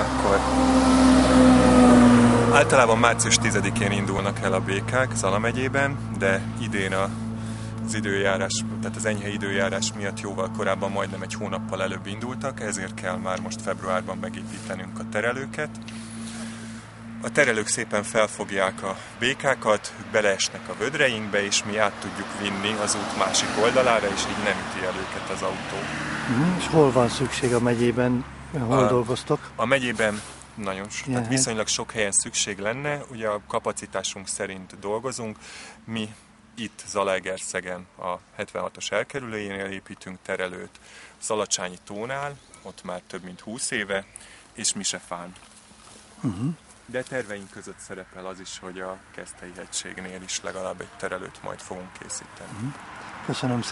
akkor általában március 10-én indulnak el a békák Zala megyében, de idén a az időjárás, tehát az enyhe időjárás miatt jóval korábban, majdnem egy hónappal előbb indultak, ezért kell már most februárban megépítenünk a terelőket. A terelők szépen felfogják a békákat, beleesnek a vödreinkbe, és mi át tudjuk vinni az út másik oldalára, és így nem üti el őket az autó. Uh-huh. És hol van szükség a megyében? Hol a, dolgoztok? A megyében nagyon, yeah. tehát viszonylag sok helyen szükség lenne, ugye a kapacitásunk szerint dolgozunk. Mi itt Zalaegerszegen a 76-os elkerülőjénél építünk terelőt, Szalacsányi tónál, ott már több mint 20 éve, és Misefán. Uh-huh. De terveink között szerepel az is, hogy a Keszthelyi hegységnél is legalább egy terelőt majd fogunk készíteni. Uh-huh. Köszönöm szépen.